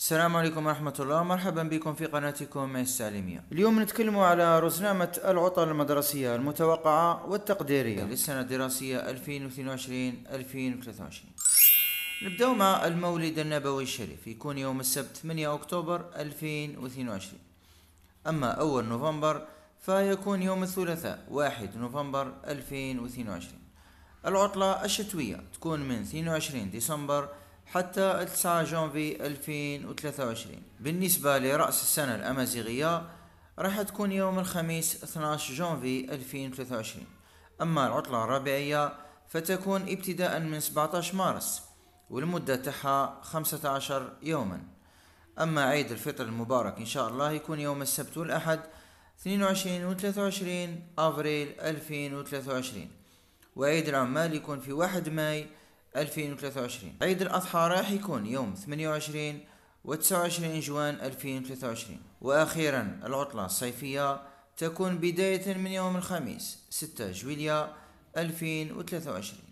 السلام عليكم ورحمة الله. مرحبا بكم في قناتكم السالمية. اليوم نتكلم على رزنامة العطل المدرسية المتوقعة والتقديرية. للسنة الدراسية 2022-2023 نبدأ مع المولد النبوي الشريف. يكون يوم السبت 8 أكتوبر 2022 أما أول نوفمبر فيكون يوم الثلاثاء 1 نوفمبر 2022 العطلة الشتوية تكون من 22 ديسمبر حتى 9 جانفي 2023 بالنسبة لرأس السنة الأمازيغية راح تكون يوم الخميس 12 جانفي 2023 أما العطلة الربيعية فتكون ابتداء من 17 مارس والمدة تاعها 15 يوما. أما عيد الفطر المبارك إن شاء الله يكون يوم السبت والأحد 22 و 23 أفريل 2023 وعيد العمال يكون في 1 ماي 2023 عيد الأضحى راح يكون يوم 28 و 29 جوان 2023 وأخيرا العطلة الصيفية تكون بداية من يوم الخميس 6 جويليا 2023